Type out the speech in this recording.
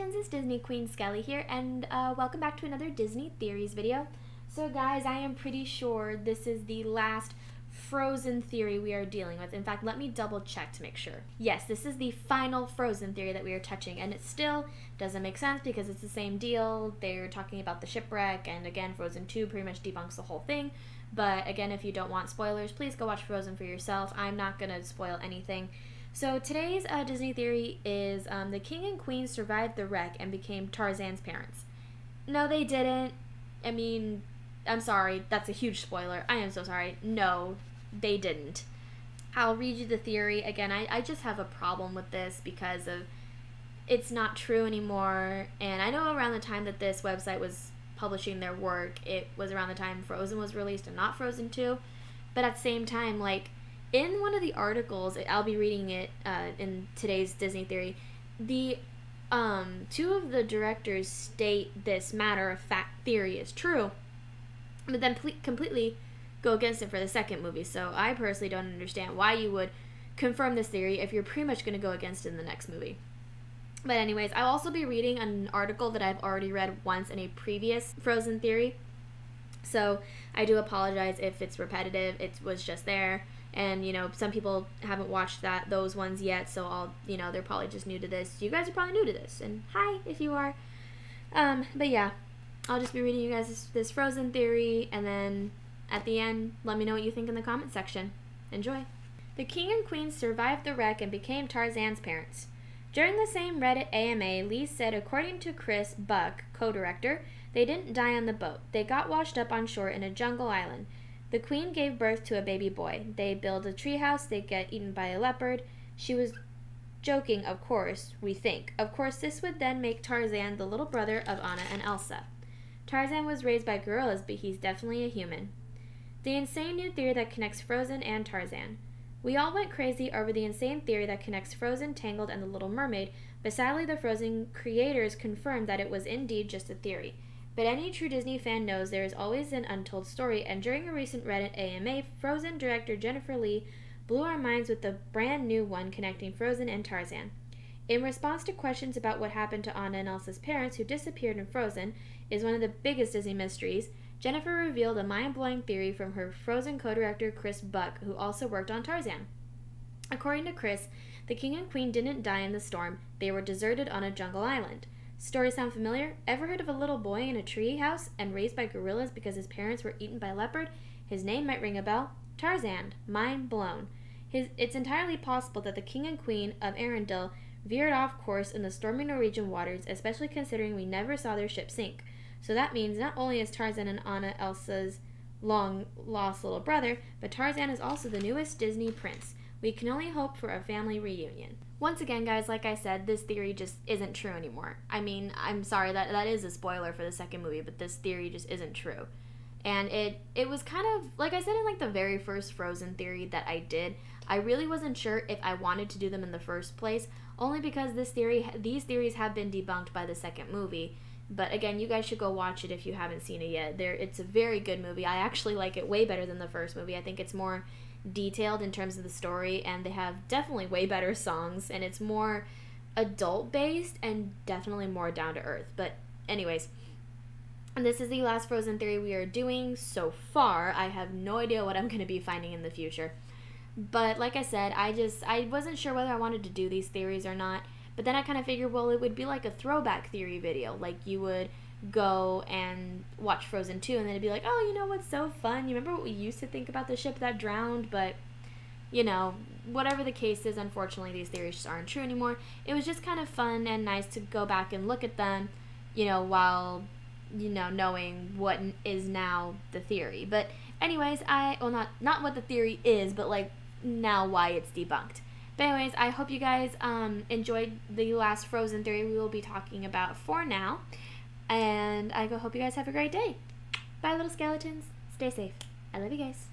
it's Disney Queen Skelly here, and uh, welcome back to another Disney Theories video. So guys, I am pretty sure this is the last Frozen theory we are dealing with. In fact, let me double check to make sure. Yes, this is the final Frozen theory that we are touching, and it still doesn't make sense because it's the same deal. They're talking about the shipwreck, and again, Frozen 2 pretty much debunks the whole thing. But again, if you don't want spoilers, please go watch Frozen for yourself. I'm not going to spoil anything. So today's uh, Disney theory is um, the king and queen survived the wreck and became Tarzan's parents. No, they didn't. I mean, I'm sorry, that's a huge spoiler. I am so sorry. No, they didn't. I'll read you the theory again. I, I just have a problem with this because of it's not true anymore. And I know around the time that this website was publishing their work, it was around the time Frozen was released and not Frozen 2. But at the same time, like, in one of the articles, I'll be reading it uh, in today's Disney Theory. The um, two of the directors state this matter of fact theory is true, but then ple- completely go against it for the second movie. So I personally don't understand why you would confirm this theory if you're pretty much going to go against it in the next movie. But anyways, I'll also be reading an article that I've already read once in a previous Frozen theory. So I do apologize if it's repetitive. It was just there and you know some people haven't watched that those ones yet so i'll you know they're probably just new to this. You guys are probably new to this and hi if you are. Um but yeah i'll just be reading you guys this, this frozen theory and then at the end let me know what you think in the comment section. Enjoy. The king and queen survived the wreck and became tarzan's parents. During the same reddit ama lee said according to chris buck co-director they didn't die on the boat. They got washed up on shore in a jungle island the queen gave birth to a baby boy. They build a treehouse, they get eaten by a leopard. She was joking, of course, we think. Of course, this would then make Tarzan the little brother of Anna and Elsa. Tarzan was raised by gorillas, but he's definitely a human. The insane new theory that connects Frozen and Tarzan. We all went crazy over the insane theory that connects Frozen, Tangled, and The Little Mermaid, but sadly, the Frozen creators confirmed that it was indeed just a theory. But any true Disney fan knows there is always an untold story, and during a recent Reddit AMA, Frozen director Jennifer Lee blew our minds with the brand new one connecting Frozen and Tarzan. In response to questions about what happened to Anna and Elsa's parents who disappeared in Frozen is one of the biggest Disney mysteries, Jennifer revealed a mind-blowing theory from her Frozen co-director Chris Buck, who also worked on Tarzan. According to Chris, the king and queen didn't die in the storm, they were deserted on a jungle island. Story sound familiar? Ever heard of a little boy in a tree house and raised by gorillas because his parents were eaten by leopard? His name might ring a bell. Tarzan. Mind blown. His, it's entirely possible that the king and queen of Arendelle veered off course in the stormy Norwegian waters, especially considering we never saw their ship sink. So that means not only is Tarzan and Anna Elsa's long lost little brother, but Tarzan is also the newest Disney prince. We can only hope for a family reunion. Once again, guys, like I said, this theory just isn't true anymore. I mean, I'm sorry that that is a spoiler for the second movie, but this theory just isn't true. And it it was kind of like I said in like the very first Frozen theory that I did. I really wasn't sure if I wanted to do them in the first place, only because this theory these theories have been debunked by the second movie. But again, you guys should go watch it if you haven't seen it yet. There, it's a very good movie. I actually like it way better than the first movie. I think it's more detailed in terms of the story and they have definitely way better songs and it's more adult based and definitely more down to earth. But anyways, and this is the last Frozen theory we are doing so far. I have no idea what I'm going to be finding in the future. But like I said, I just I wasn't sure whether I wanted to do these theories or not. But then I kind of figured, well, it would be like a throwback theory video. Like you would go and watch Frozen 2 and then it'd be like, oh, you know what's so fun? You remember what we used to think about the ship that drowned? But, you know, whatever the case is, unfortunately, these theories just aren't true anymore. It was just kind of fun and nice to go back and look at them, you know, while, you know, knowing what is now the theory. But, anyways, I, well, not, not what the theory is, but like now why it's debunked. But anyways, I hope you guys um, enjoyed the last Frozen theory we will be talking about for now. And I hope you guys have a great day. Bye, little skeletons. Stay safe. I love you guys.